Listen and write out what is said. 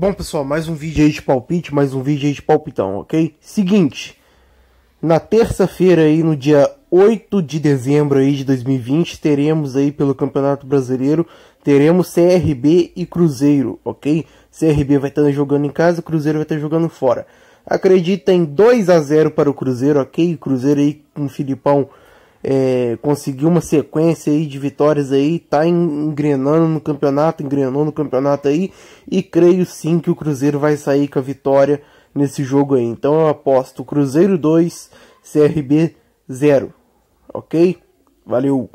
Bom, pessoal, mais um vídeo aí de palpite, mais um vídeo aí de palpitão, ok? Seguinte, na terça-feira aí, no dia 8 de dezembro aí de 2020, teremos aí pelo Campeonato Brasileiro, teremos CRB e Cruzeiro, ok? CRB vai estar jogando em casa, Cruzeiro vai estar jogando fora. Acredita em 2 a 0 para o Cruzeiro, ok? Cruzeiro aí com o Filipão é, conseguiu uma sequência aí de vitórias aí, tá engrenando no campeonato, engrenou no campeonato aí, e creio sim que o Cruzeiro vai sair com a vitória nesse jogo aí. Então eu aposto Cruzeiro 2, CRB 0. Ok? Valeu!